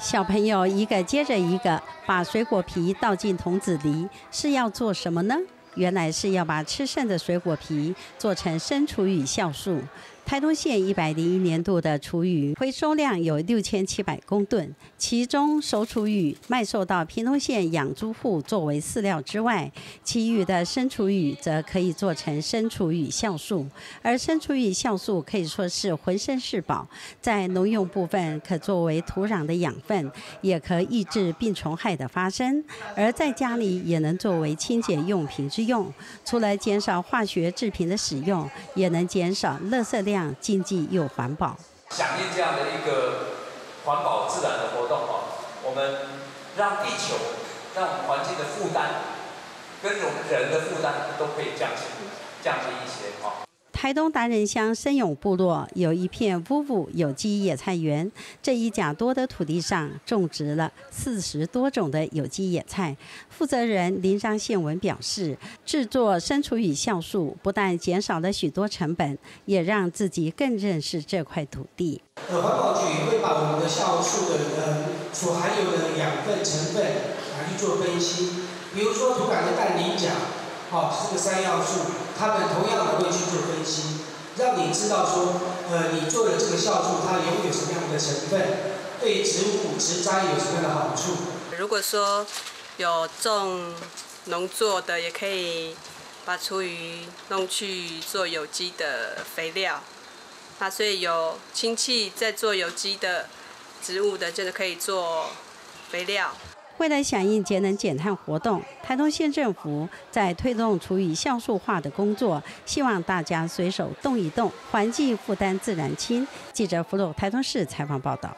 小朋友一个接着一个把水果皮倒进桶子里，是要做什么呢？原来是要把吃剩的水果皮做成生厨与酵素。台东县一百零一年度的厨余回收量有六千七百公吨，其中熟厨余卖售到屏东县养猪户作为饲料之外，其余的生厨余则可以做成生厨余酵素。而生厨余酵素可以说是浑身是宝，在农用部分可作为土壤的养分，也可抑制病虫害的发生；而在家里也能作为清洁用品之用，除了减少化学制品的使用，也能减少垃圾量。经济又环保，响应这样的一个环保自然的活动啊，我们让地球、让我们环境的负担，跟我们人的负担都可以降低，降低一些啊。台东达人乡深永部落有一片乌乌有机野菜园，这一甲多的土地上种植了四十多种的有机野菜。负责人林章宪文表示，制作生厨与酵素不但减少了许多成本，也让自己更认识这块土地。呃，环保局会把我们的酵素的呃所含有的养分成分来去做分析，比如说土壤的氮磷钾。好，这个三要素，他们同样也会去做分析，让你知道说，呃，你做的这个酵素它拥有什么样的成分，对植物植栽有什么样的好处。如果说有种农作的，也可以把厨余弄去做有机的肥料。那所以有亲戚在做有机的植物的，就是可以做肥料。为了响应节能减碳活动，台东县政府在推动厨余酵素化的工作，希望大家随手动一动，环境负担自然轻。记者福鲁台东市采访报道。